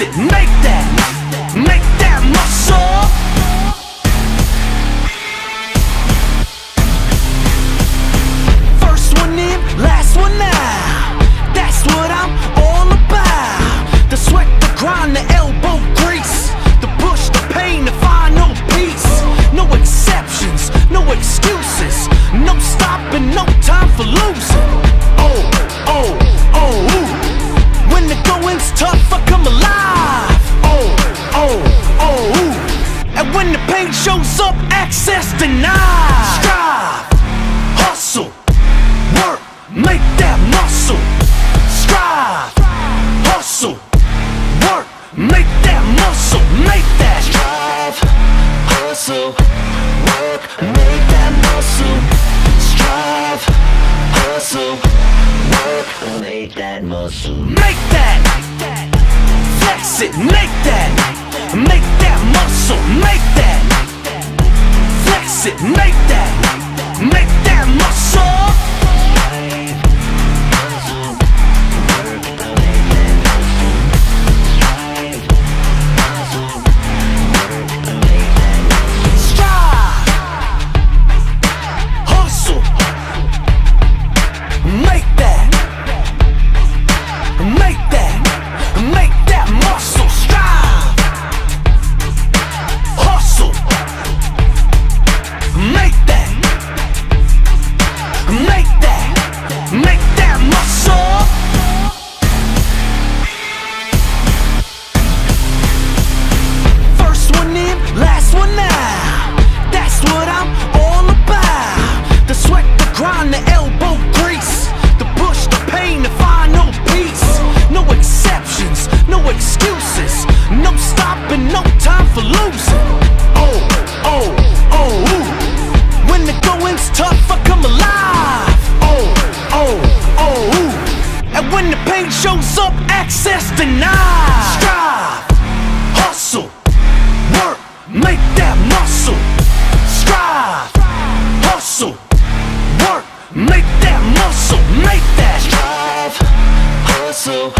it, make that. pain shows up, access denied. Strive, hustle, work, make that muscle. Strive, hustle, work, make that muscle, make that. Strive, hustle, work, make that muscle. Strive, hustle, work, make that muscle. Make that, flex it, make that. Make that muscle, make that. Flex it, make that. Make campaign shows up, access denied. Strive, hustle, work, make that muscle. Strive, hustle, work, make that muscle, make that. Strive, hustle.